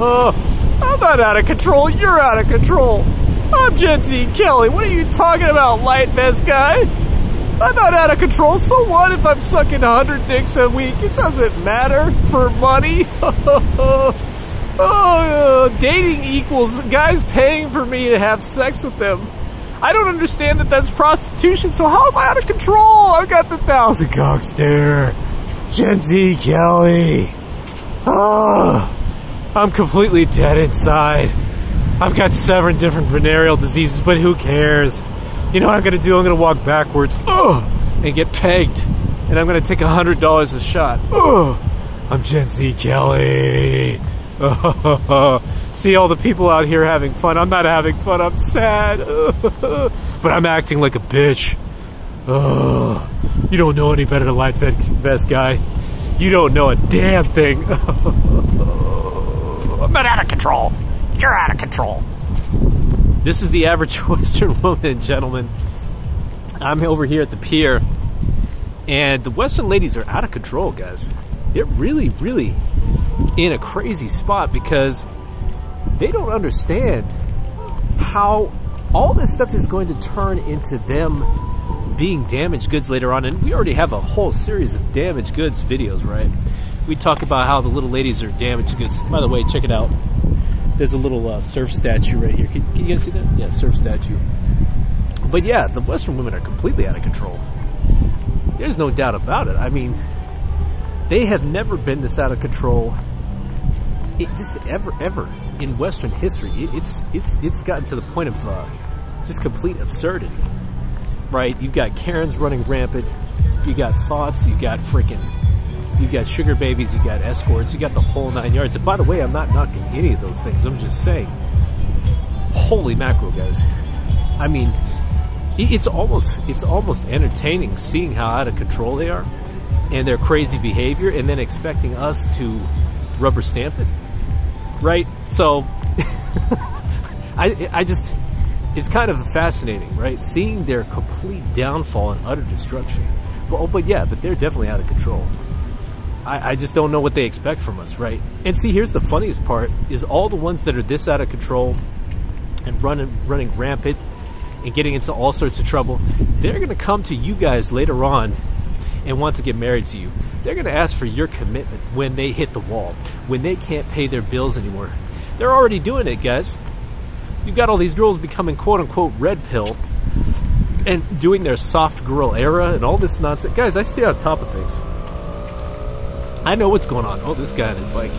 I'm not out of control. You're out of control. I'm Gen Z Kelly. What are you talking about, light vest guy? I'm not out of control. So what if I'm sucking 100 dicks a week? It doesn't matter for money. oh, uh, dating equals guys paying for me to have sex with them. I don't understand that that's prostitution. So how am I out of control? I've got the thousand cock stare. Gen Z Kelly. Oh, I'm completely dead inside. I've got seven different venereal diseases, but who cares? You know what I'm gonna do? I'm gonna walk backwards, ugh, and get pegged. And I'm gonna take a hundred dollars a shot. Ugh. I'm Gen Z Kelly. See all the people out here having fun. I'm not having fun. I'm sad. but I'm acting like a bitch. You don't know any better than Light Vest Guy. You don't know a damn thing. I'm not out of control. You're out of control. This is the average Western woman gentlemen. I'm over here at the pier, and the Western ladies are out of control, guys. They're really, really in a crazy spot because they don't understand how all this stuff is going to turn into them being damaged goods later on. And we already have a whole series of damaged goods videos, right? We talk about how the little ladies are damaged goods. By the way, check it out. There's a little uh, surf statue right here. Can, can you guys see that? Yeah, surf statue. But yeah, the Western women are completely out of control. There's no doubt about it. I mean, they have never been this out of control. It just ever, ever in Western history. It, it's it's it's gotten to the point of uh, just complete absurdity right? You've got Karens running rampant. You got thoughts. You got freaking. You got sugar babies. You got escorts. You got the whole nine yards. And by the way, I'm not knocking any of those things. I'm just saying. Holy mackerel, guys! I mean, it's almost it's almost entertaining seeing how out of control they are and their crazy behavior, and then expecting us to rubber stamp it, right? So, I I just it's kind of fascinating, right? Seeing their complete downfall and utter destruction. But, oh, but yeah, but they're definitely out of control. I, I just don't know what they expect from us, right? And see, here's the funniest part: is all the ones that are this out of control and running running rampant and getting into all sorts of trouble, they're going to come to you guys later on and want to get married to you. They're going to ask for your commitment when they hit the wall, when they can't pay their bills anymore. They're already doing it, guys you've got all these girls becoming quote unquote red pill and doing their soft girl era and all this nonsense. Guys, I stay on top of things. I know what's going on. Oh, this guy on his bike.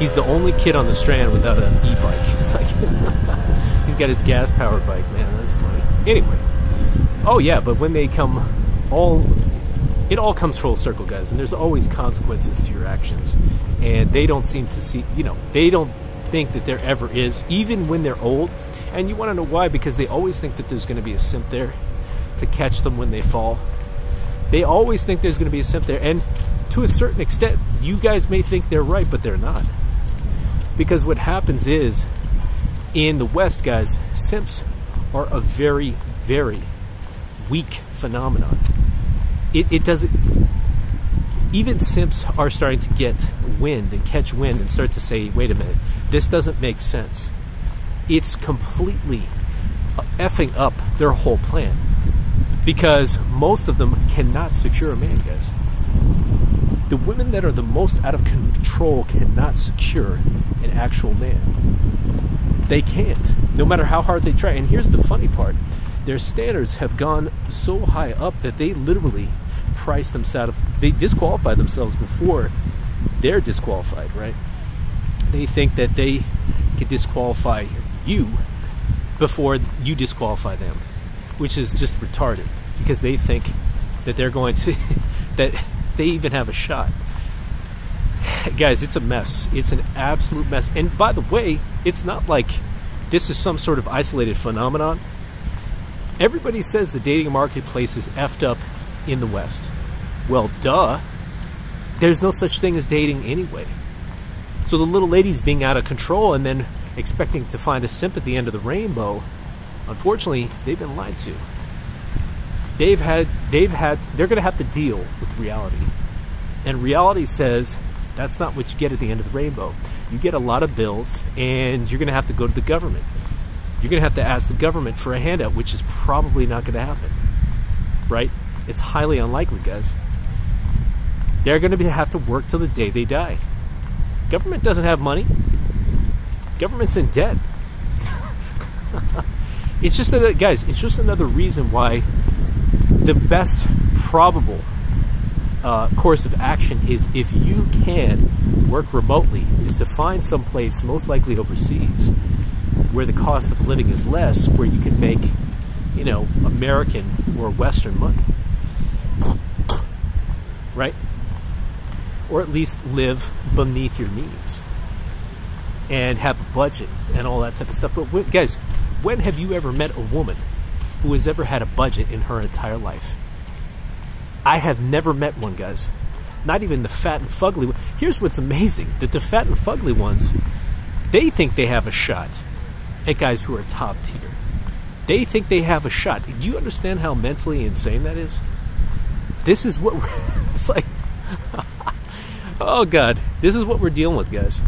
He's the only kid on the strand without an e-bike. It's like he's got his gas powered bike, man. That's funny. Anyway. Oh yeah, but when they come all it all comes full circle, guys, and there's always consequences to your actions. And they don't seem to see, you know, they don't think that there ever is, even when they're old. And you want to know why? Because they always think that there's going to be a simp there to catch them when they fall. They always think there's going to be a simp there. And to a certain extent, you guys may think they're right, but they're not. Because what happens is, in the West, guys, simps are a very, very weak phenomenon. It, it doesn't even simps are starting to get wind and catch wind and start to say, wait a minute, this doesn't make sense. It's completely effing up their whole plan because most of them cannot secure a man, guys. The women that are the most out of control cannot secure an actual man. They can't, no matter how hard they try. And here's the funny part their standards have gone so high up that they literally price themselves, they disqualify themselves before they're disqualified, right? They think that they can disqualify you before you disqualify them, which is just retarded because they think that they're going to, that they even have a shot. Guys, it's a mess. It's an absolute mess. And by the way, it's not like this is some sort of isolated phenomenon. Everybody says the dating marketplace is effed up in the West. Well, duh. There's no such thing as dating anyway. So the little lady's being out of control and then expecting to find a simp at the end of the rainbow, unfortunately, they've been lied to. They've had, they've had, they're going to have to deal with reality. And reality says That's not what you get at the end of the rainbow. You get a lot of bills, and you're going to have to go to the government. You're going to have to ask the government for a handout, which is probably not going to happen. Right? It's highly unlikely, guys. They're going to be, have to work till the day they die. Government doesn't have money. Government's in debt. it's just that, guys. It's just another reason why the best probable uh, course of action is if you can work remotely, is to find some place, most likely overseas, where the cost of living is less, where you can make, you know, American or Western money. Right? Or at least live beneath your means and have a budget and all that type of stuff. But guys, when have you ever met a woman who has ever had a budget in her entire life? I have never met one, guys. Not even the fat and fugly. Here's what's amazing: that the fat and fugly ones, they think they have a shot at guys who are top tier. They think they have a shot. Do you understand how mentally insane that is? This is what it's like. oh God, this is what we're dealing with, guys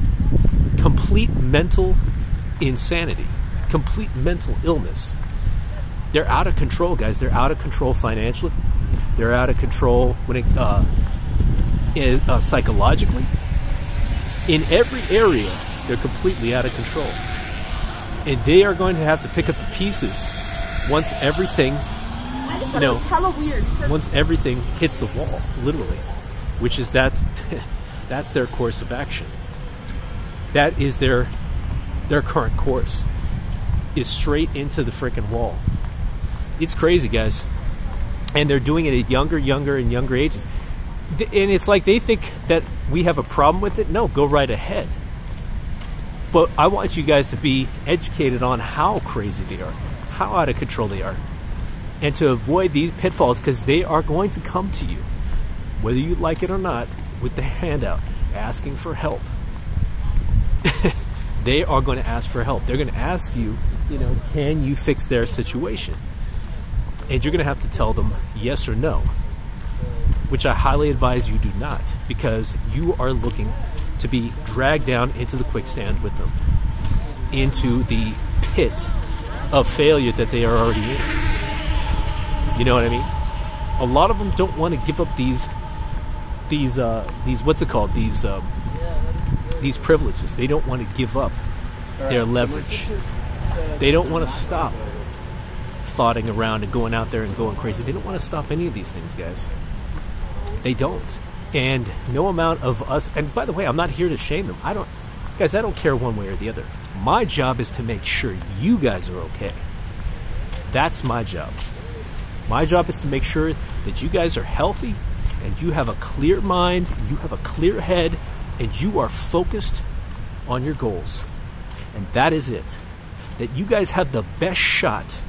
complete mental insanity, complete mental illness. They're out of control, guys. They're out of control financially. They're out of control when it uh, in, uh, psychologically. In every area, they're completely out of control, and they are going to have to pick up the pieces once everything, you know, once everything hits the wall, literally, which is that that's their course of action that is their their current course is straight into the freaking wall. It's crazy, guys. And they're doing it at younger, younger, and younger ages. And it's like they think that we have a problem with it. No, go right ahead. But I want you guys to be educated on how crazy they are, how out of control they are, and to avoid these pitfalls because they are going to come to you, whether you like it or not, with the handout, asking for help. they are going to ask for help. They're going to ask you, you know, can you fix their situation? And you're going to have to tell them yes or no, which I highly advise you do not, because you are looking to be dragged down into the quicksand with them, into the pit of failure that they are already in. You know what I mean? A lot of them don't want to give up these, these, uh, these, what's it called? These, um, these privileges. They don't want to give up their leverage. They don't want to stop thoughting around and going out there and going crazy. They don't want to stop any of these things, guys. They don't. And no amount of us, and by the way, I'm not here to shame them. I don't, guys, I don't care one way or the other. My job is to make sure you guys are okay. That's my job. My job is to make sure that you guys are healthy and you have a clear mind, you have a clear head, and you are focused on your goals. And that is it. That you guys have the best shot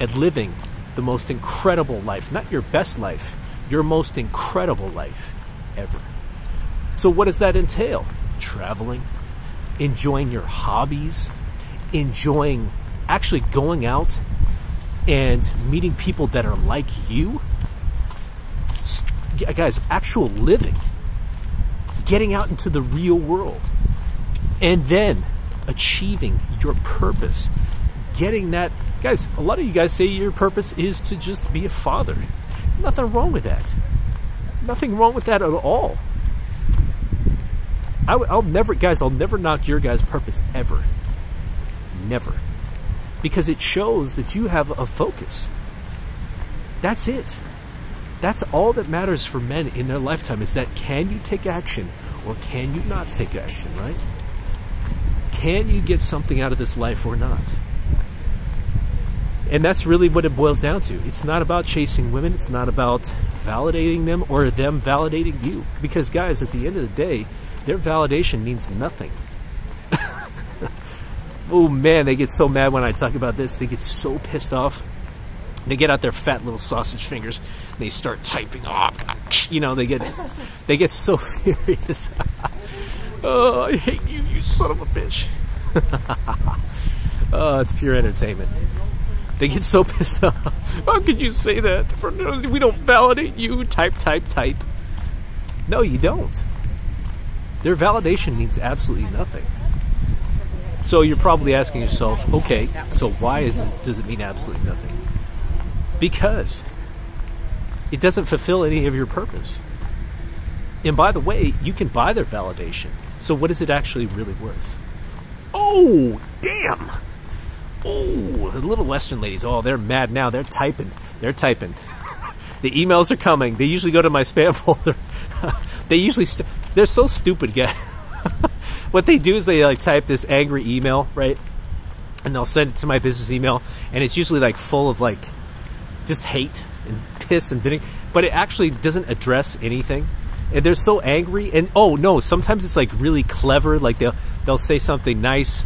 at living the most incredible life. Not your best life, your most incredible life ever. So, what does that entail? Traveling, enjoying your hobbies, enjoying actually going out and meeting people that are like you. Guys, actual living getting out into the real world, and then achieving your purpose. Getting that, guys, a lot of you guys say your purpose is to just be a father. Nothing wrong with that. Nothing wrong with that at all. I, will never, guys, I'll never knock your guys' purpose ever. Never. Because it shows that you have a focus. That's it. That's all that matters for men in their lifetime is that can you take action or can you not take action, right? Can you get something out of this life or not? And that's really what it boils down to. It's not about chasing women, it's not about validating them or them validating you. Because, guys, at the end of the day, their validation means nothing. oh man, they get so mad when I talk about this. They get so pissed off they get out their fat little sausage fingers. They start typing. Oh, you know, they get they get so furious. oh, I hate you, you son of a bitch. oh, it's pure entertainment. They get so pissed off. How could you say that? We don't validate you. Type, type, type. No, you don't. Their validation means absolutely nothing. So you're probably asking yourself, okay, so why is it, does it mean absolutely nothing? Because it doesn't fulfill any of your purpose. And by the way, you can buy their validation. So what is it actually really worth? Oh, damn! Oh, the little Western ladies, oh, they're mad now. They're typing. They're typing. the emails are coming. They usually go to my spam folder. they usually, they they're so stupid, guys. what they do is they like type this angry email, right? And they'll send it to my business email, and it's usually like full of like just hate and piss and vinegar, but it actually doesn't address anything. And they're so angry, and oh no, sometimes it's like really clever. Like they'll they'll say something nice,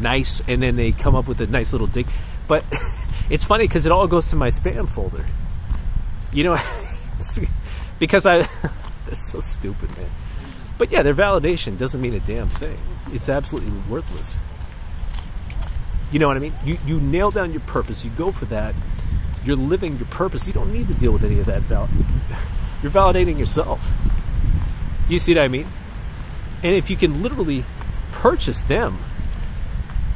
nice, and then they come up with a nice little dig. But it's funny because it all goes to my spam folder. You know, because I it's so stupid, man. But yeah, their validation doesn't mean a damn thing. It's absolutely worthless. You know what I mean? You you nail down your purpose. You go for that. You're living your purpose. You don't need to deal with any of that value. You're validating yourself. You see what I mean? And if you can literally purchase them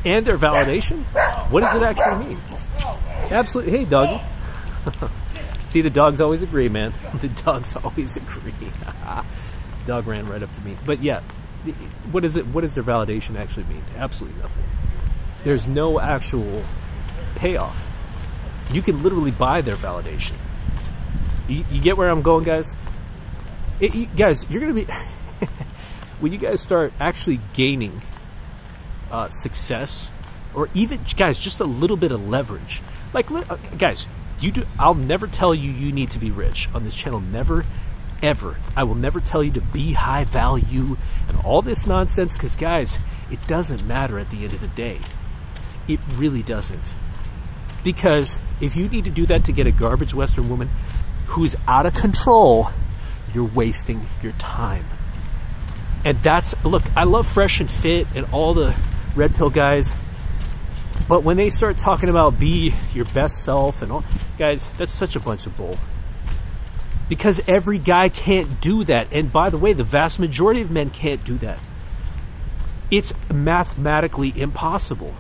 and their validation, what does it actually mean? Absolutely. Hey, doggy. see, the dogs always agree, man. The dogs always agree. Dog ran right up to me. But yeah, what is it? What does their validation actually mean? Absolutely nothing. There's no actual payoff. You can literally buy their validation. You, you get where I'm going, guys? It, you, guys, you're going to be. when you guys start actually gaining uh, success, or even, guys, just a little bit of leverage. Like, uh, guys, you do. I'll never tell you you need to be rich on this channel. Never, ever. I will never tell you to be high value and all this nonsense because, guys, it doesn't matter at the end of the day. It really doesn't. Because if you need to do that to get a garbage Western woman who's out of control, you're wasting your time. And that's, look, I love Fresh and Fit and all the red pill guys. But when they start talking about be your best self and all, guys, that's such a bunch of bull. Because every guy can't do that. And by the way, the vast majority of men can't do that. It's mathematically impossible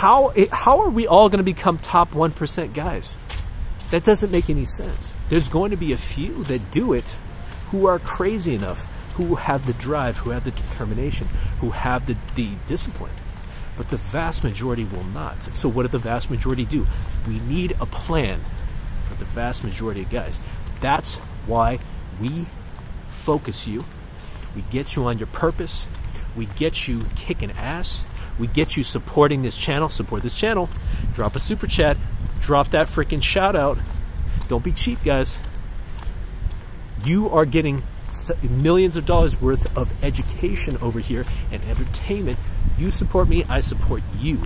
how how are we all going to become top 1% guys? That doesn't make any sense. There's going to be a few that do it who are crazy enough, who have the drive, who have the determination, who have the, the discipline. But the vast majority will not. So what do the vast majority do? We need a plan for the vast majority of guys. That's why we focus you. We get you on your purpose. We get you kicking ass we get you supporting this channel, support this channel, drop a super chat, drop that freaking shout out. Don't be cheap, guys. You are getting millions of dollars worth of education over here and entertainment. You support me, I support you.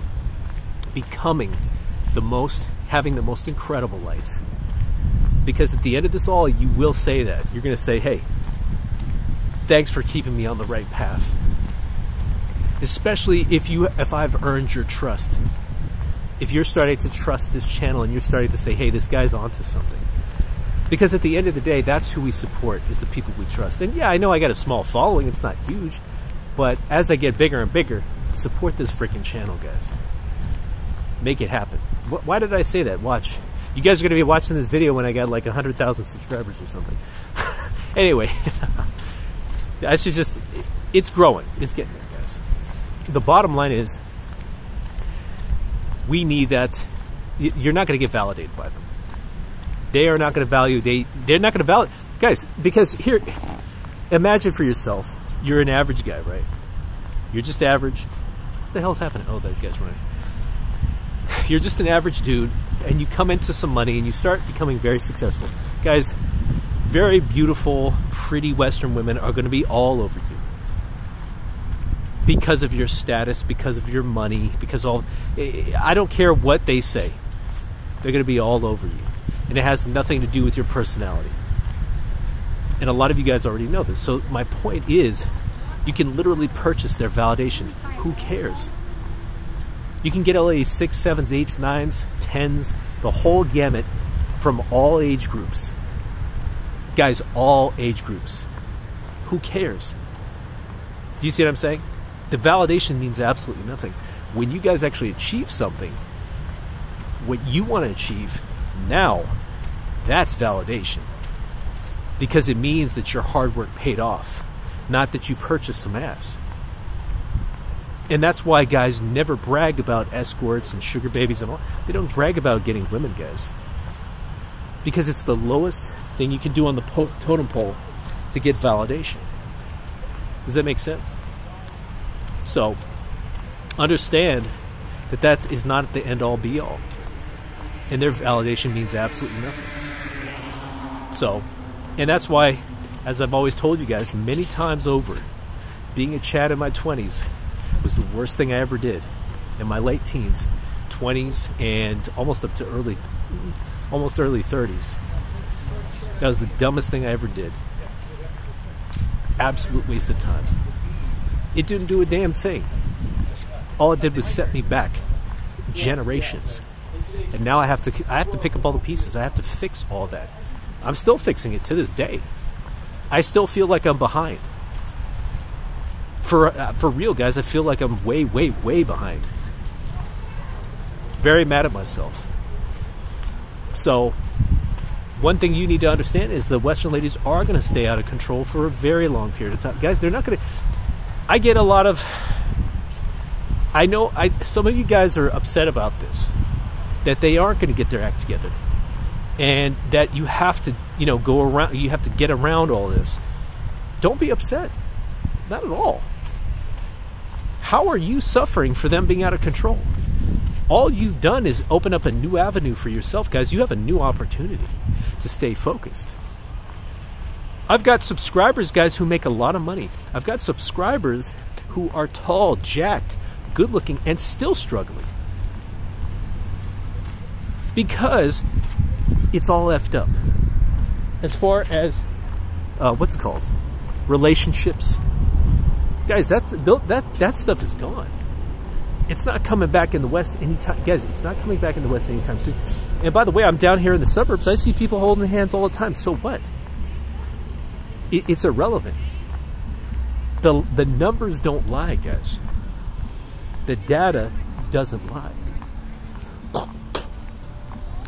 Becoming the most, having the most incredible life. Because at the end of this all, you will say that. You're going to say, hey, thanks for keeping me on the right path especially if you if I've earned your trust. If you're starting to trust this channel and you're starting to say, "Hey, this guy's onto something." Because at the end of the day, that's who we support is the people we trust. And yeah, I know I got a small following, it's not huge, but as I get bigger and bigger, support this freaking channel, guys. Make it happen. Why did I say that? Watch. You guys are going to be watching this video when I got like 100,000 subscribers or something. anyway, I should just, it's growing. It's getting there guys. the bottom line is we need that you're not going to get validated by them they are not going to value they they're not going to value guys because here imagine for yourself you're an average guy right? You're just average. What the hell's happening? Oh that guy's running. You're just an average dude and you come into some money and you start becoming very successful. Guys very beautiful pretty western women are going to be all over you. Because of your status, because of your money, because all I don't care what they say. They're going to be all over you. And it has nothing to do with your personality. And a lot of you guys already know this. So my point is you can literally purchase their validation. Who cares? You can get LA six, sevens, eights, nines, tens, the whole gamut from all age groups. Guys, all age groups. Who cares? Do you see what I'm saying? The validation means absolutely nothing. When you guys actually achieve something, what you want to achieve now, that's validation. Because it means that your hard work paid off, not that you purchased some ass. And that's why guys never brag about escorts and sugar babies and all. They don't brag about getting women, guys. Because it's the lowest thing you can do on the totem pole to get validation. Does that make sense? So, understand that that is not the end all be all. And their validation means absolutely nothing. So, and that's why, as I've always told you guys many times over, being a Chad in my 20s was the worst thing I ever did in my late teens, 20s, and almost up to early, almost early 30s. That was the dumbest thing I ever did. Absolute waste of time. It didn't do a damn thing. All it did was set me back generations. And now I have to I have to pick up all the pieces. I have to fix all that. I'm still fixing it to this day. I still feel like I'm behind. For uh, for real guys, I feel like I'm way way way behind. Very mad at myself. So, one thing you need to understand is the Western ladies are going to stay out of control for a very long period of time. Guys, they're not going to. I get a lot of. I know I some of you guys are upset about this, that they aren't going to get their act together, and that you have to, you know, go around. You have to get around all this. Don't be upset. Not at all. How are you suffering for them being out of control? all you've done is open up a new avenue for yourself, guys. You have a new opportunity to stay focused. I've got subscribers, guys, who make a lot of money. I've got subscribers who are tall, jacked, good looking, and still struggling. Because it's all effed up. As far as uh, what's called? Relationships. Guys, that's that that stuff is gone it's not coming back in the West anytime. Guys, it's not coming back in the West anytime soon. And by the way, I'm down here in the suburbs. I see people holding hands all the time. So what? It, it's irrelevant. The, the numbers don't lie, guys. The data doesn't lie.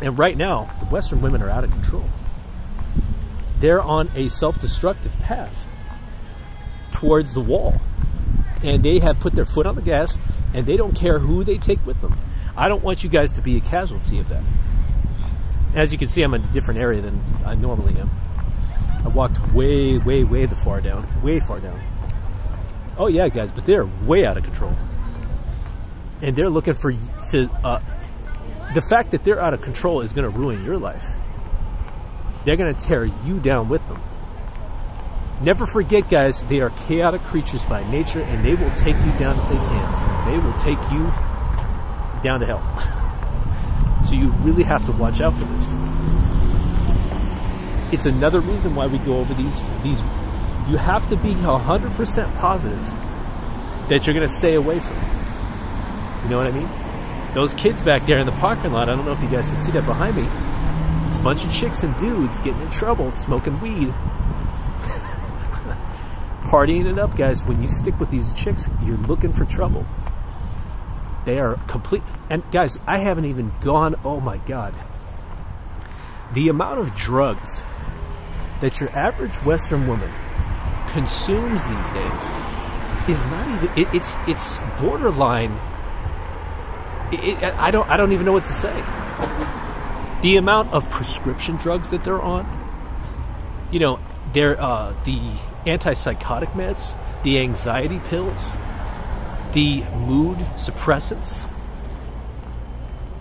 And right now, the Western women are out of control. They're on a self destructive path towards the wall and they have put their foot on the gas and they don't care who they take with them. I don't want you guys to be a casualty of that. As you can see, I'm in a different area than I normally am. I walked way, way, way the far down, way far down. Oh yeah, guys, but they're way out of control, and they're looking for to. Uh, the fact that they're out of control is going to ruin your life. They're going to tear you down with them. Never forget, guys, they are chaotic creatures by nature and they will take you down if they can. They will take you down to hell. so you really have to watch out for this. It's another reason why we go over these these you have to be 100% positive that you're going to stay away from. You know what I mean? Those kids back there in the parking lot, I don't know if you guys can see that behind me. It's a bunch of chicks and dudes getting in trouble, smoking weed partying it up, guys. When you stick with these chicks, you're looking for trouble. They are complete. And guys, I haven't even gone. Oh my God. The amount of drugs that your average Western woman consumes these days is not even. It, it's it's borderline. It, I don't I don't even know what to say. The amount of prescription drugs that they're on. You know, they're uh, the antipsychotic meds, the anxiety pills, the mood suppressants.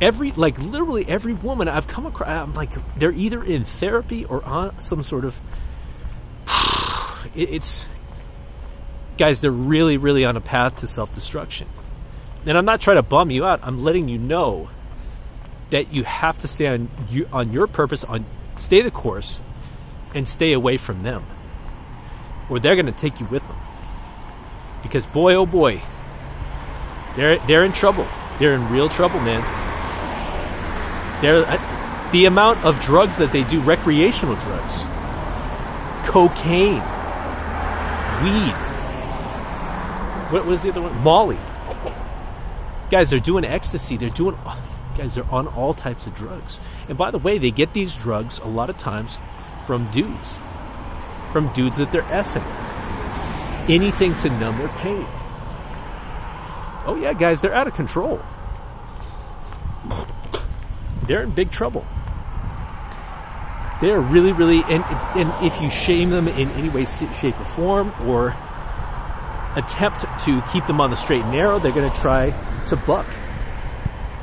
Every, like literally every woman I've come across, I'm like, they're either in therapy or on some sort of, it's, guys, they're really, really on a path to self destruction. And I'm not trying to bum you out. I'm letting you know that you have to stay on, on your purpose, on stay the course, and stay away from them or they're going to take you with them. Because boy, oh boy, they're they're in trouble. They're in real trouble, man. They're uh, the amount of drugs that they do, recreational drugs, cocaine, weed. what was the other one? Molly. Guys, they're doing ecstasy. They're doing, guys, they're on all types of drugs. And by the way, they get these drugs a lot of times from dudes, from dudes that they're effing. Anything to numb their pain. Oh yeah, guys, they're out of control. They're in big trouble. They're really, really, and, and if you shame them in any way, shape, or form, or attempt to keep them on the straight and narrow, they're going to try to buck.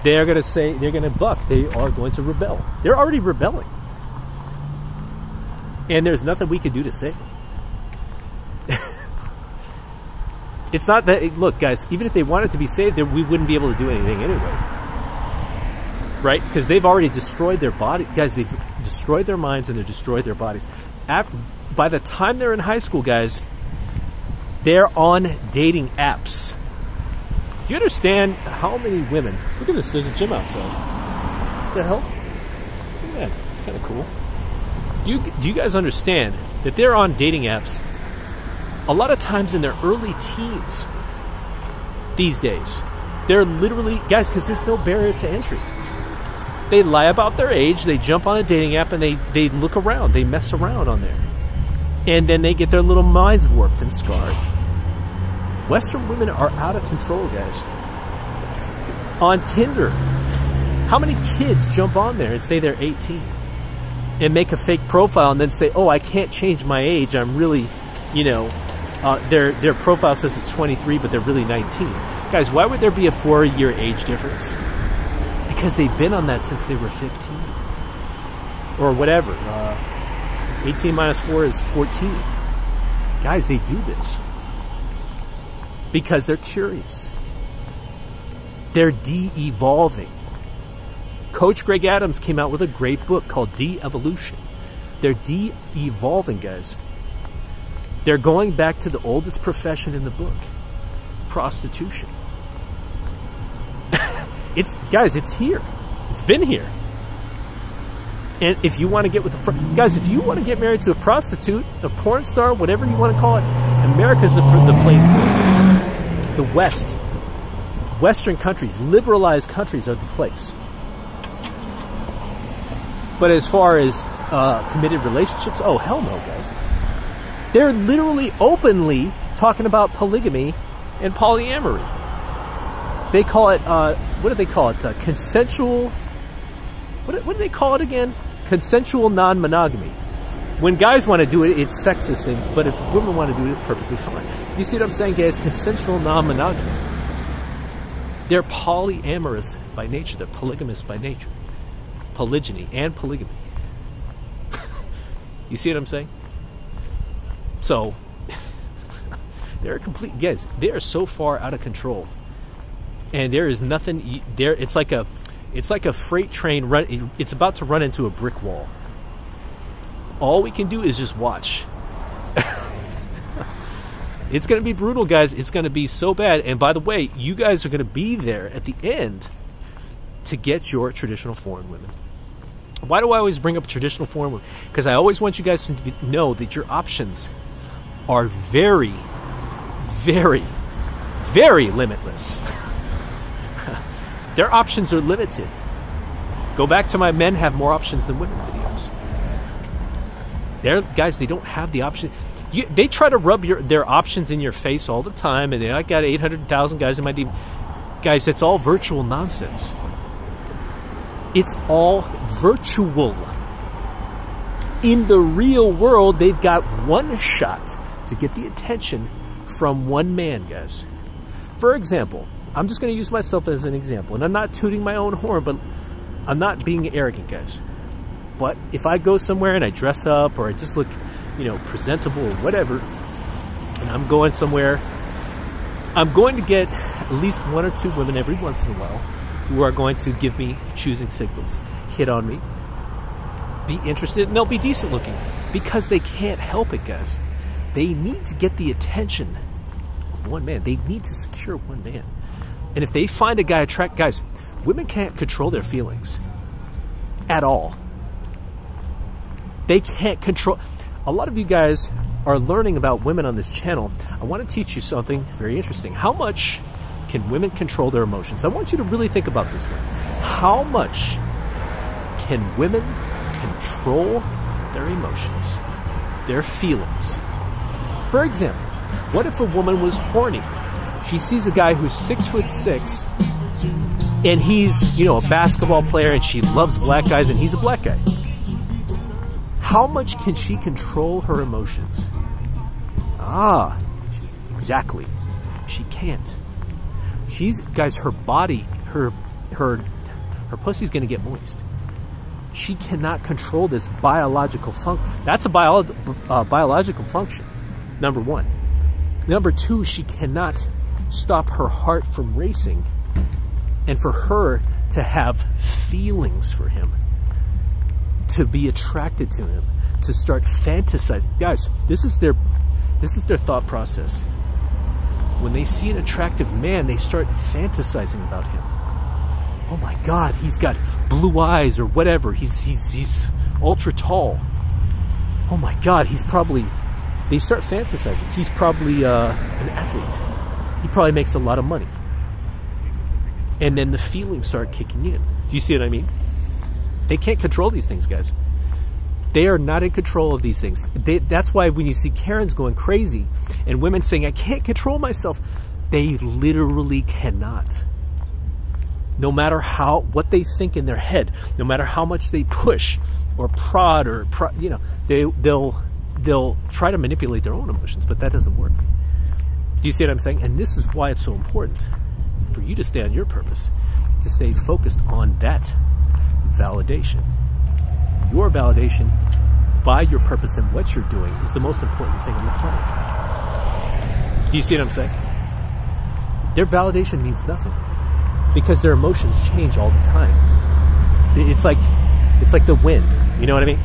They're going to say, they're going to buck. They are going to rebel. They're already rebelling. And there's nothing we can do to save it's not that, look, guys, even if they wanted to be saved, we wouldn't be able to do anything anyway. Right? Because they've already destroyed their body. Guys, they've destroyed their minds and they've destroyed their bodies. By the time they're in high school, guys, they're on dating apps. You understand how many women? Look at this. There's a gym outside. What the hell? That. It's kind of cool. Do you, do you guys understand that they're on dating apps a lot of times in their early teens these days? They're literally, guys, because there's no barrier to entry. They lie about their age, they jump on a dating app, and they, they look around, they mess around on there. And then they get their little minds warped and scarred. Western women are out of control, guys. On Tinder, how many kids jump on there and say they're 18 and make a fake profile and then say, "Oh, I can't change my age. I'm really, you know, uh, their their profile says it's 23, but they're really 19." Guys, why would there be a four-year age difference? Because they've been on that since they were 15 or whatever. Uh, 18 minus 4 is 14. Guys, they do this because they're curious. They're de-evolving. Coach Greg Adams came out with a great book called De-Evolution. They're de-evolving, guys. They're going back to the oldest profession in the book, prostitution. it's guys, it's here. It's been here. And if you want to get with a guys, if you want to get married to a prostitute, a porn star, whatever you want to call it, America's the, the place the West, Western countries, liberalized countries are the place. But as far as uh, committed relationships, oh hell no, guys. They're literally openly talking about polygamy and polyamory. They call it, uh, what do they call it? Uh, consensual, what, what do they call it again? Consensual non-monogamy. When guys want to do it, it's sexist, but if women want to do it, it's perfectly fine. Do you see what I'm saying, guys? Consensual non-monogamy. They're polyamorous by nature. They're polygamous by nature. Polygyny and polygamy. you see what I'm saying? So, they're complete guys. They are so far out of control, and there is nothing there. It's like a, it's like a freight train run. It's about to run into a brick wall all we can do is just watch. it's going to be brutal, guys. It's going to be so bad. And by the way, you guys are going to be there at the end to get your traditional foreign women. Why do I always bring up traditional foreign women? Because I always want you guys to know that your options are very, very, very limitless. Their options are limited. Go back to my men have more options than women videos. They're guys, they don't have the option. You, they try to rub your their options in your face all the time, and they I got eight hundred thousand guys in my team. Guys, it's all virtual nonsense. It's all virtual. In the real world, they've got one shot to get the attention from one man, guys. For example, I'm just going to use myself as an example, and I'm not tooting my own horn, but I'm not being arrogant, guys. But if I go somewhere and I dress up or I just look, you know, presentable or whatever, and I'm going somewhere, I'm going to get at least one or two women every once in a while who are going to give me choosing signals, hit on me, be interested, and they'll be decent looking because they can't help it, guys. They need to get the attention of one man. They need to secure one man. And if they find a guy attract, guys, women can't control their feelings at all. They can't control. A lot of you guys are learning about women on this channel, I want to teach you something very interesting. How much can women control their emotions? I want you to really think about this one. How much can women control their emotions, their feelings? For example, what if a woman was horny? She sees a guy who's six foot six and he's, you know, a basketball player and she loves black guys and he's a black guy. How much can she control her emotions? Ah, exactly. She can't. She's guys, her body, her her her pussy's gonna get moist. She cannot control this biological function. That's a bio- uh, biological function. Number one. Number two, she cannot stop her heart from racing and for her to have feelings for him, to be attracted to him, to start fantasizing. Guys, this is their this is their thought process. When they see an attractive man, they start fantasizing about him. Oh my god, he's got blue eyes or whatever. He's he's he's ultra tall. Oh my god, he's probably they start fantasizing. He's probably uh, an athlete. He probably makes a lot of money. And then the feelings start kicking in. Do you see what I mean? They can't control these things, guys. They are not in control of these things. They, that's why when you see Karens going crazy and women saying, I can't control myself, they literally cannot. No matter how, what they think in their head, no matter how much they push or prod or, pro, you know, they, they'll, they'll try to manipulate their own emotions, but that doesn't work. Do you see what I'm saying? And this is why it's so important for you to stay on your purpose, to stay focused on that validation. Your validation by your purpose and what you're doing is the most important thing on the planet. Do you see what I'm saying? Their validation means nothing because their emotions change all the time. It's like it's like the wind. You know what I mean?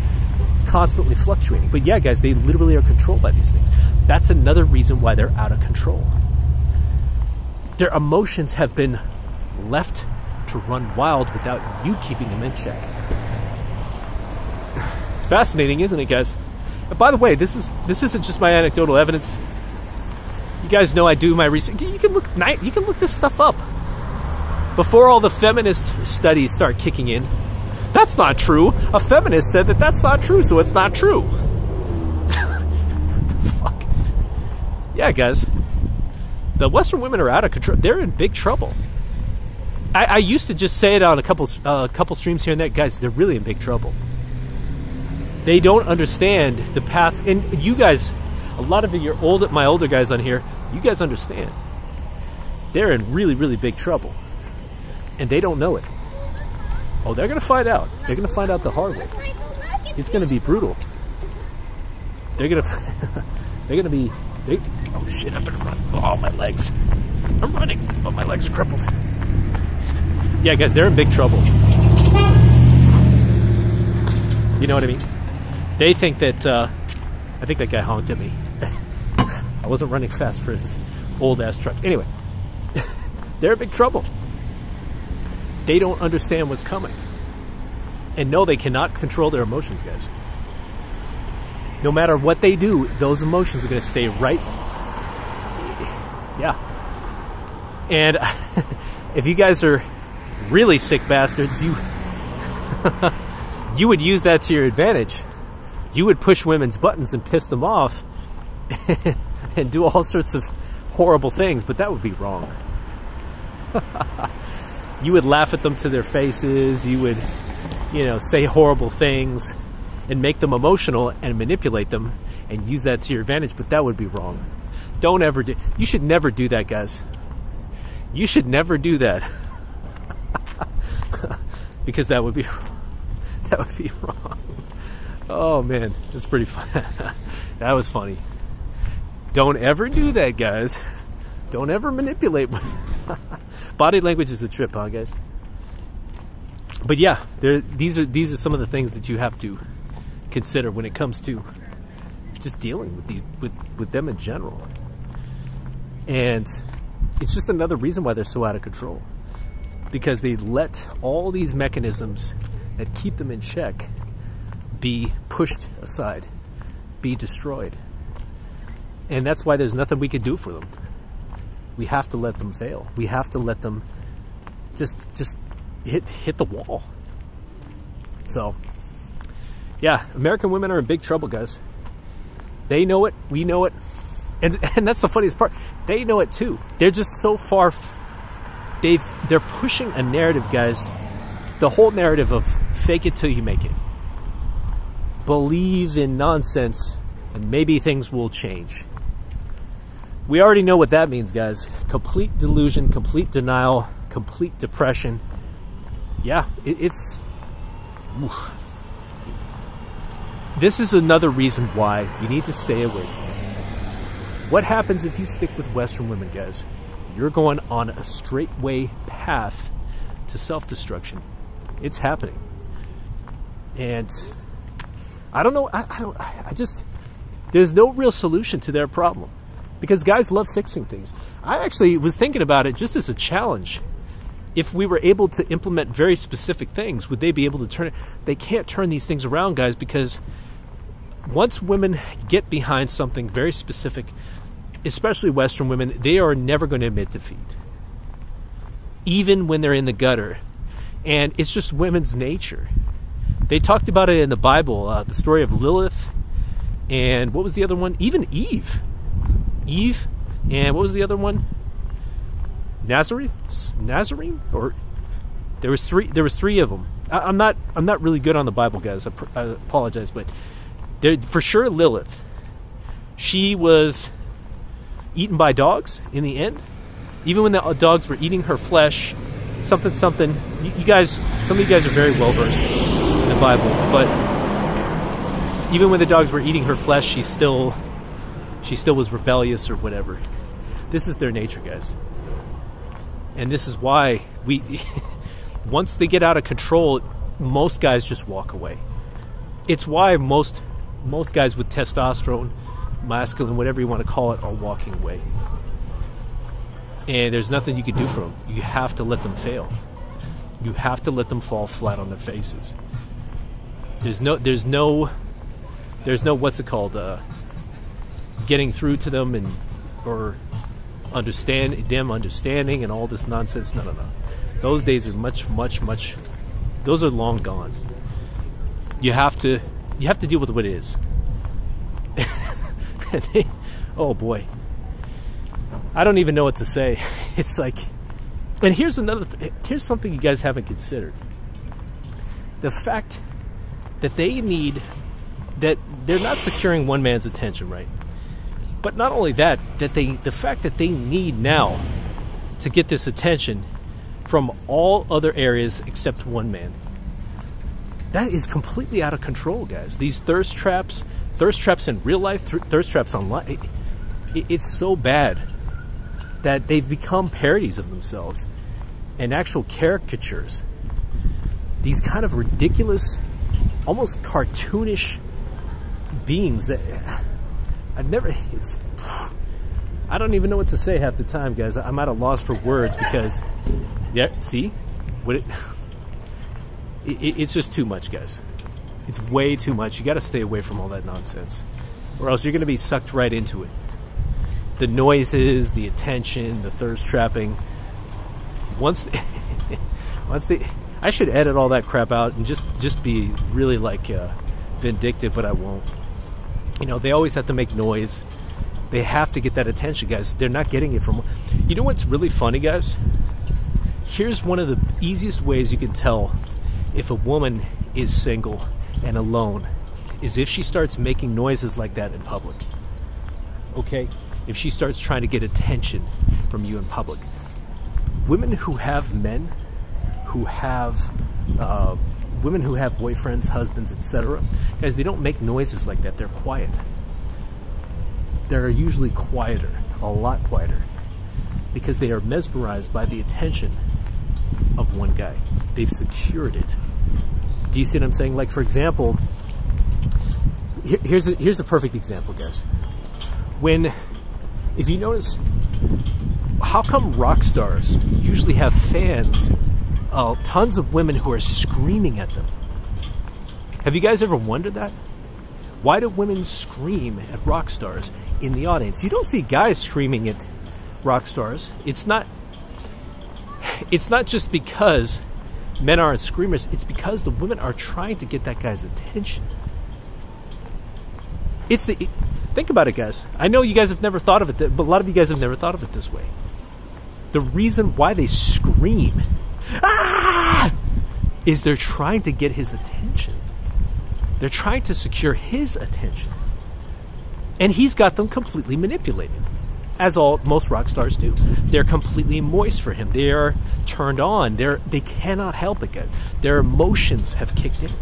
It's constantly fluctuating. But yeah, guys, they literally are controlled by these things. That's another reason why they're out of control their emotions have been left to run wild without you keeping them in check. It's fascinating, isn't it, guys? And by the way, this is this isn't just my anecdotal evidence. You guys know I do my research. You can look you can look this stuff up before all the feminist studies start kicking in. That's not true. A feminist said that that's not true, so it's not true. fuck? Yeah, guys the Western women are out of control. They're in big trouble. I, I used to just say it on a couple uh, couple streams here and there, guys. They're really in big trouble. They don't understand the path, and you guys, a lot of your old my older guys on here, you guys understand. They're in really really big trouble, and they don't know it. Oh, they're gonna find out. They're gonna find out the hard way. It's gonna be brutal. They're gonna they're gonna be they, oh shit, I'm gonna run. Oh, my legs. I'm running, but my legs are crippled. Yeah, guys, they're in big trouble. You know what I mean? They think that, uh, I think that guy honked at me. I wasn't running fast for his old ass truck. Anyway, they're in big trouble. They don't understand what's coming. And no, they cannot control their emotions, guys no matter what they do, those emotions are going to stay right. Yeah. And if you guys are really sick bastards, you you would use that to your advantage. You would push women's buttons and piss them off and do all sorts of horrible things, but that would be wrong. you would laugh at them to their faces, you would, you know, say horrible things and make them emotional and manipulate them and use that to your advantage, but that would be wrong. Don't ever do you should never do that, guys. You should never do that. because that would be that would be wrong. Oh man, that's pretty fun. that was funny. Don't ever do that, guys. Don't ever manipulate. Body language is a trip, huh, guys? But yeah, there, these are these are some of the things that you have to consider when it comes to just dealing with the with with them in general. And it's just another reason why they're so out of control. Because they let all these mechanisms that keep them in check be pushed aside, be destroyed. And that's why there's nothing we can do for them. We have to let them fail. We have to let them just just hit hit the wall. So, yeah, American women are in big trouble, guys. They know it, we know it. And and that's the funniest part. They know it too. They're just so far they've they're pushing a narrative, guys. The whole narrative of fake it till you make it. Believe in nonsense and maybe things will change. We already know what that means, guys. Complete delusion, complete denial, complete depression. Yeah, it, it's. Oof. This is another reason why you need to stay away. What happens if you stick with Western women, guys? You're going on a straightway path to self destruction. It's happening. And I don't know. I, I, don't. I just there's no real solution to their problem because guys love fixing things. I actually was thinking about it just as a challenge. If we were able to implement very specific things, would they be able to turn it? They can't turn these things around, guys, because once women get behind something very specific, especially Western women, they are never going to admit defeat. Even when they're in the gutter. And it's just women's nature. They talked about it in the Bible, uh, the story of Lilith and what was the other one? Even Eve. Eve, and what was the other one? Nazareth, Nazarene, or there was three. There was three of them. I, am not. I'm not really good on the Bible, guys. I, I apologize, but there, for sure, Lilith. She was eaten by dogs in the end. Even when the dogs were eating her flesh, something, something. You, you guys, some of you guys are very well versed in the Bible, but even when the dogs were eating her flesh, she still she still was rebellious or whatever. This is their nature, guys. And this is why we once they get out of control, most guys just walk away. It's why most most guys with testosterone, masculine, whatever you want to call it, are walking away. And there's nothing you can do for them. You have to let them fail. You have to let them fall flat on their faces. There's no there's no there's no what's it called uh, getting through to them and or understand them understanding and all this nonsense. No, no, no. Those days are much, much, much. Those are long gone. You have to you have to deal with what it is. oh boy. I don't even know what to say. It's like, and here's another, th- here's something you guys haven't considered. The fact that they need that they're not securing one man's attention, right? But not only that, that they the fact that they need now to get this attention from all other areas except one man. That is completely out of control, guys. These thirst traps, thirst traps in real life, thirst traps online, it, it, it's so bad that they've become parodies of themselves and actual caricatures. These kind of ridiculous, almost cartoonish beings that I've never. It's. I don't even know what to say half the time, guys. I'm at a loss for words because, yeah. See, what it, it it's just too much, guys. It's way too much. You got to stay away from all that nonsense, or else you're going to be sucked right into it. The noises, the attention, the thirst trapping. Once, once they, I should edit all that crap out and just just be really like uh, vindictive, but I won't. You know, they always have to make noise. They have to get that attention, guys. They're not getting it from. You know what's really funny, guys? Here's one of the easiest ways you can tell if a woman is single and alone is if she starts making noises like that in public. Okay? If she starts trying to get attention from you in public. Women who have men, who have uh, women who have boyfriends, husbands, etc., guys, they don't make noises like that. They're quiet. They're usually quieter, a lot quieter, because they are mesmerized by the attention of one guy. They've secured it. Do you see what I'm saying? Like, for example, here's a, here's a perfect example, guys. When, if you notice, how come rock stars usually have fans uh, tons of women who are screaming at them. Have you guys ever wondered that? Why do women scream at rock stars in the audience? You don't see guys screaming at rock stars. It's not it's not just because men aren't screamers, it's because the women are trying to get that guy's attention. It's the think about it guys. I know you guys have never thought of it, but a lot of you guys have never thought of it this way. The reason why they scream ah, is they're trying to get his attention. They're trying to secure his attention. And he's got them completely manipulated. As all most rock stars do. They're completely moist for him. They are turned on. They're they cannot help it. Their emotions have kicked in.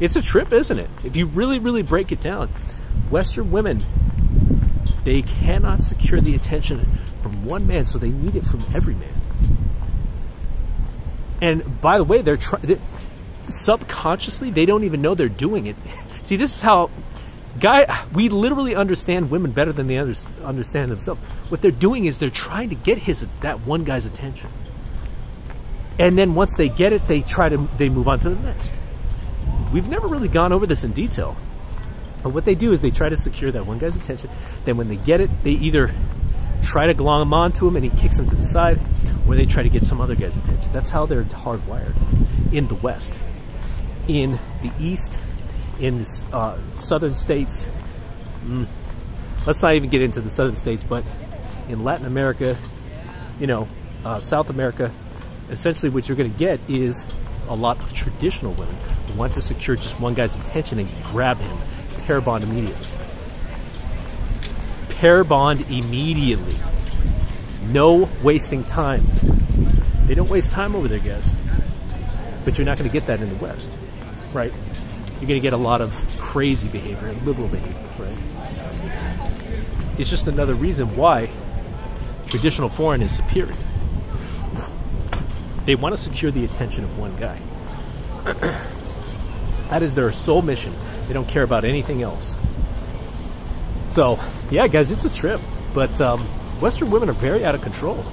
It's a trip, isn't it? If you really, really break it down. Western women, they cannot secure the attention from one man, so they need it from every man. And by the way, they're trying subconsciously, they don't even know they're doing it. See, this is how guy we literally understand women better than they under, understand themselves. What they're doing is they're trying to get his that one guy's attention. And then once they get it, they try to they move on to the next. We've never really gone over this in detail. But what they do is they try to secure that one guy's attention. Then when they get it, they either try to glom him onto him and he kicks him to the side, or they try to get some other guy's attention. That's how they're hardwired in the West in the east, in uh, southern states. Mm, let's not even get into the southern states, but in Latin America, you know, uh, South America, essentially what you're going to get is a lot of traditional women who want to secure just one guy's attention and grab him, pair bond immediately. Pair bond immediately. No wasting time. They don't waste time over there, guys. But you're not going to get that in the West right? You're going to get a lot of crazy behavior, liberal behavior, right? It's just another reason why traditional foreign is superior. They want to secure the attention of one guy. that is their sole mission. They don't care about anything else. So, yeah, guys, it's a trip. But um, Western women are very out of control.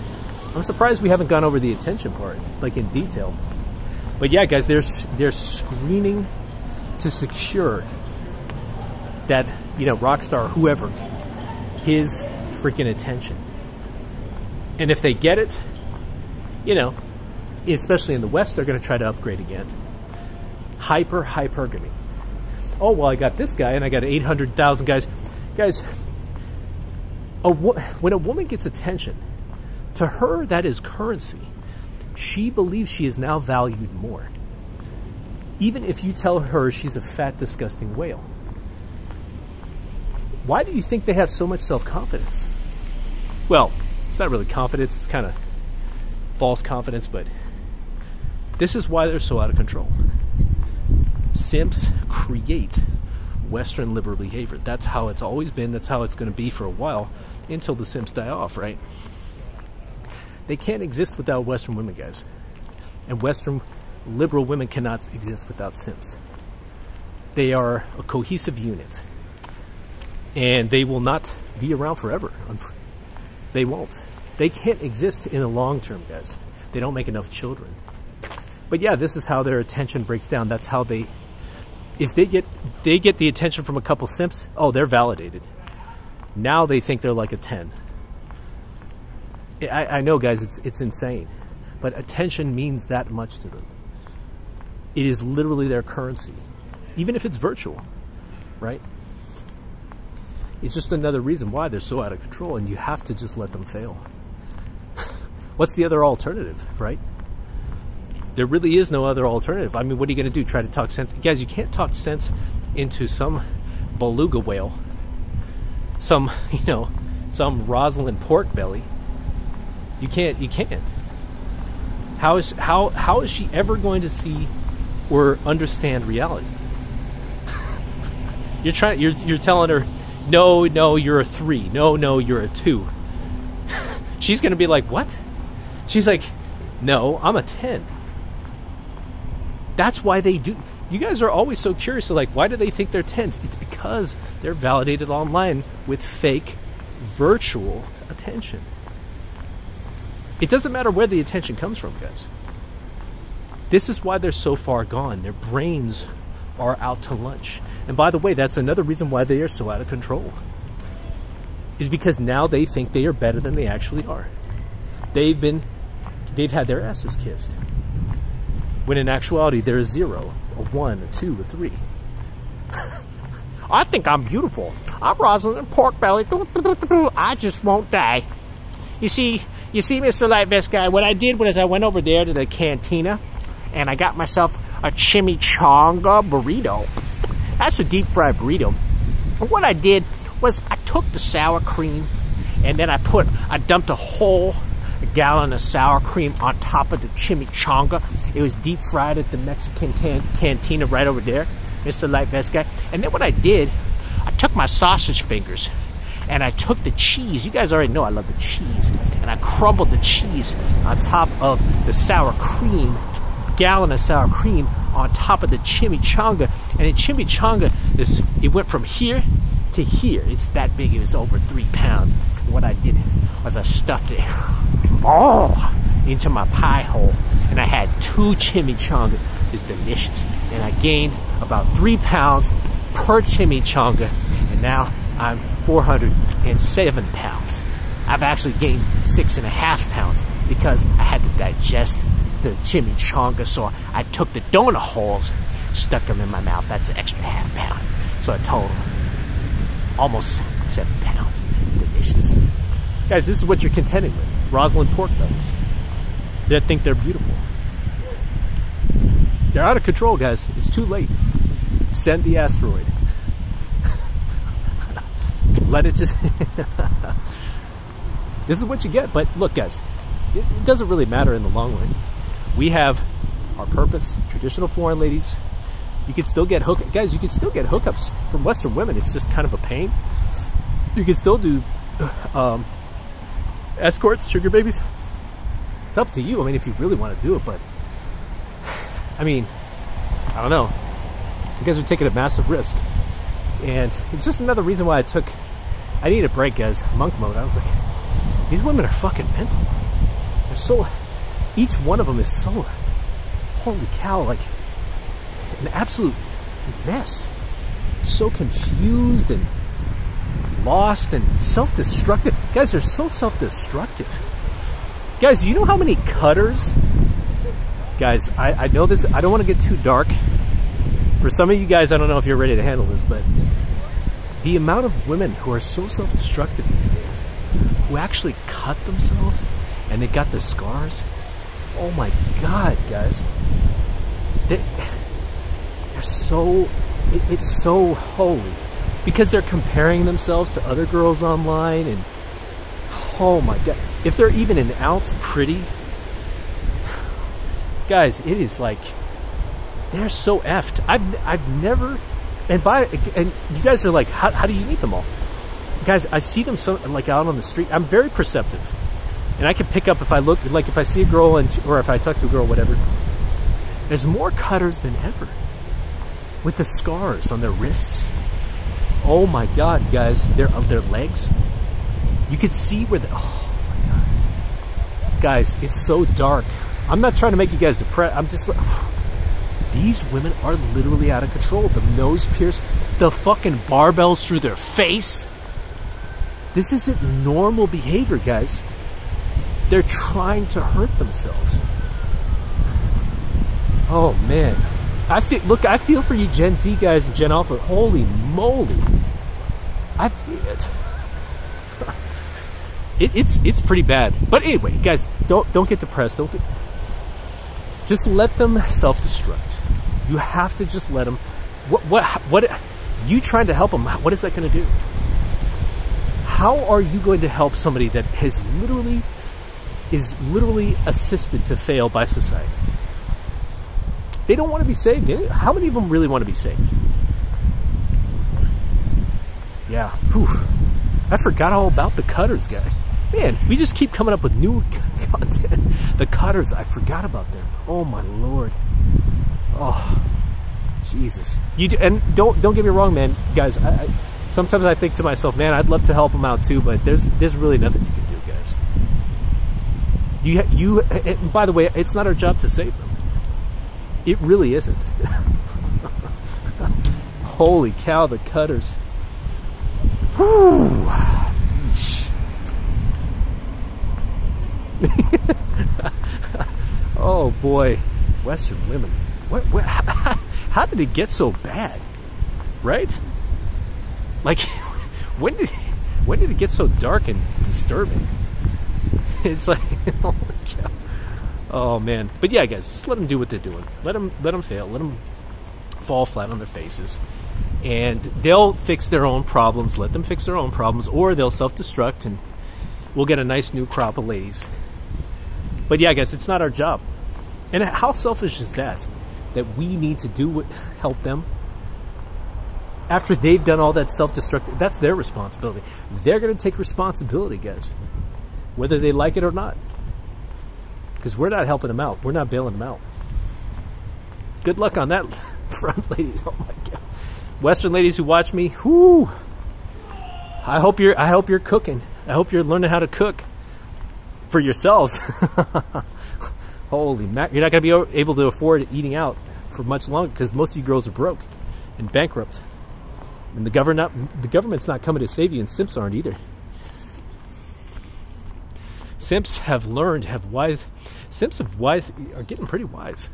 I'm surprised we haven't gone over the attention part, like in detail. But yeah, guys, they're they're screening to secure that you know Rockstar, whoever, his freaking attention. And if they get it, you know, especially in the West, they're going to try to upgrade again. Hyper hypergamy. Oh well, I got this guy, and I got eight hundred thousand guys. Guys, a when a woman gets attention, to her that is currency she believes she is now valued more. Even if you tell her she's a fat, disgusting whale. Why do you think they have so much self confidence? Well, it's not really confidence, it's kind of false confidence, but this is why they're so out of control. Simps create Western liberal behavior. That's how it's always been, that's how it's going to be for a while until the simps die off, right? They can't exist without Western women, guys. And Western liberal women cannot exist without simps. They are a cohesive unit. And they will not be around forever. They won't. They can't exist in the long term, guys. They don't make enough children. But yeah, this is how their attention breaks down. That's how they if they get they get the attention from a couple simps, oh, they're validated. Now they think they're like a 10. I, I know, guys, it's it's insane, but attention means that much to them. It is literally their currency, even if it's virtual, right? It's just another reason why they're so out of control, and you have to just let them fail. What's the other alternative, right? There really is no other alternative. I mean, what are you going to do? Try to talk sense? Guys, you can't talk sense into some beluga whale, some, you know, some Rosalind pork belly you can't. You can't. How is how how is she ever going to see or understand reality? You're trying. You're you're telling her, no, no, you're a three. No, no, you're a two. She's gonna be like, what? She's like, no, I'm a ten. That's why they do. You guys are always so curious. So like, why do they think they're tens? It's because they're validated online with fake, virtual attention. It doesn't matter where the attention comes from, guys. This is why they're so far gone. Their brains are out to lunch. And by the way, that's another reason why they are so out of control. Is because now they think they are better than they actually are. They've been they've had their asses kissed. When in actuality there is zero, a one, a two, a three. I think I'm beautiful. I'm Rosalind Porkbelly. I just won't die. You see, you see, Mr. Light Vest guy, what I did was I went over there to the cantina and I got myself a chimichanga burrito. That's a deep fried burrito. What I did was I took the sour cream and then I put, I dumped a whole gallon of sour cream on top of the chimichanga. It was deep fried at the Mexican cantina right over there, Mr. Light Vest guy. And then what I did, I took my sausage fingers and I took the cheese. You guys already know I love the cheese. And I crumbled the cheese on top of the sour cream, gallon of sour cream on top of the chimichanga. And the chimichanga is it went from here to here. It's that big. It was over three pounds. What I did was I stuffed it oh into my pie hole, and I had two chimichanga. It's delicious, and I gained about three pounds per chimichanga, and now I'm 407 pounds. I've actually gained six and a half pounds because I had to digest the chimichanga. So I took the donut holes, stuck them in my mouth. That's an extra half pound. So a total almost seven pounds. It's delicious. Guys, this is what you're contending with. Rosalind pork bellies. They think they're beautiful. They're out of control, guys. It's too late. Send the asteroid. Let it just. this is what you get. But look, guys, it doesn't really matter in the long run. We have our purpose, traditional foreign ladies. You can still get hook, guys. You can still get hookups from Western women. It's just kind of a pain. You can still do um, escorts, sugar babies. It's up to you. I mean, if you really want to do it, but I mean, I don't know. You guys are taking a massive risk, and it's just another reason why I took I need a break, guys. Monk mode. I was like, these women are fucking mental. They're so, each one of them is so, holy cow, like an absolute mess. So confused and lost and self-destructive. Guys, they're so self-destructive. Guys, you know how many cutters? Guys, I, I know this, I don't want to get too dark. For some of you guys, I don't know if you're ready to handle this, but the amount of women who are so self-destructive these days, who actually cut themselves and they got the scars. Oh my God, guys. They, they're so, it, it's so holy because they're comparing themselves to other girls online and oh my God. If they're even an ounce pretty, guys, it is like, they're so effed. I've, I've never and by and you guys are like, how, how do you meet them all? Guys, I see them so like out on the street. I'm very perceptive, and I can pick up if I look like if I see a girl and or if I talk to a girl, whatever. There's more cutters than ever, with the scars on their wrists. Oh my God, guys, their of their legs. You can see where the oh my God, guys, it's so dark. I'm not trying to make you guys depressed. I'm just. These women are literally out of control. The nose pierce, the fucking barbells through their face. This isn't normal behavior, guys. They're trying to hurt themselves. Oh man. I feel look, I feel for you Gen Z guys and Gen Alpha. Holy moly. I feel it, it's it's pretty bad. But anyway, guys, don't don't get depressed. Don't get, just let them self-destruct. You have to just let them. What what what? You trying to help them? What is that going to do? How are you going to help somebody that has literally is literally assisted to fail by society? They don't want to be saved. How many of them really want to be saved? Yeah. Whew. I forgot all about the cutters guy. Man, we just keep coming up with new content. The cutters, I forgot about them. Oh my lord. Oh, Jesus. You do, and don't don't get me wrong, man, guys. I, I, sometimes I think to myself, man, I'd love to help them out too, but there's there's really nothing you can do. You you. And by the way, it's not our job to save them. It really isn't. Holy cow, the cutters. Whew. oh boy, Western women. What, what, how did it get so bad? Right? Like, when did when did it get so dark and disturbing? It's like, oh. Oh man. But yeah, guys, just let them do what they're doing. Let them let them fail. Let them fall flat on their faces. And they'll fix their own problems. Let them fix their own problems, or they'll self-destruct, and we'll get a nice new crop of ladies. But yeah, guys, it's not our job. And how selfish is that? That we need to do what help them after they've done all that self-destructive. That's their responsibility. They're going to take responsibility, guys, whether they like it or not. Because we're not helping them out. We're not bailing them out. Good luck on that front, ladies. Oh my god, Western ladies who watch me, whoo! I hope you're. I hope you're cooking. I hope you're learning how to cook for yourselves. Holy mac! You're not going to be able to afford eating out for much longer because most of you girls are broke and bankrupt, and the government the government's not coming to save you, and simps aren't either. Simps have learned, have wise. Simps have wise are getting pretty wise.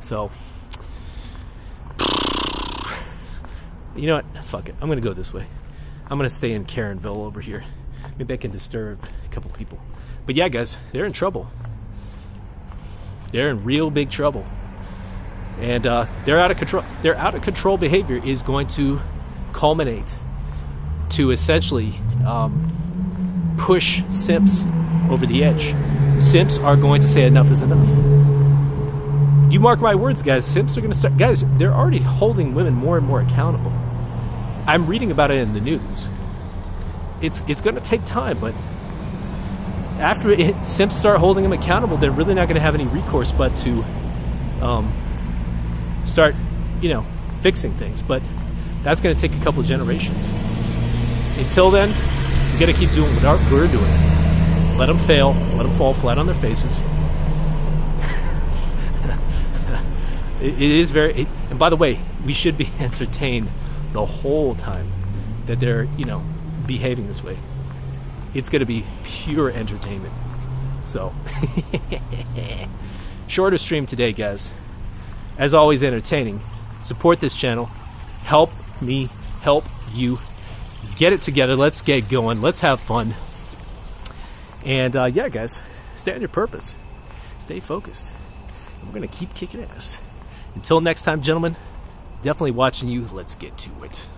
So, you know what? Fuck it. I'm gonna go this way. I'm gonna stay in Karenville over here. Maybe I can disturb a couple people. But yeah, guys, they're in trouble. They're in real big trouble, and uh, they're out of control. Their out of control behavior is going to culminate to essentially um, push simps over the edge. Simps are going to say enough is enough. You mark my words, guys. Simps are going to start. Guys, they're already holding women more and more accountable. I'm reading about it in the news. It's it's going to take time, but after it, simps start holding them accountable, they're really not going to have any recourse but to um, start, you know, fixing things. But that's going to take a couple generations. Until then, we got to keep doing what we're doing. Let them fail. Let them fall flat on their faces. it, it is very. It, and by the way, we should be entertained the whole time that they're, you know, behaving this way. It's going to be pure entertainment. So, shorter stream today, guys. As always, entertaining. Support this channel. Help me help you. Get it together. Let's get going. Let's have fun. And uh, yeah, guys, stay on your purpose. Stay focused. we're going to keep kicking ass. Until next time, gentlemen, definitely watching you. Let's get to it.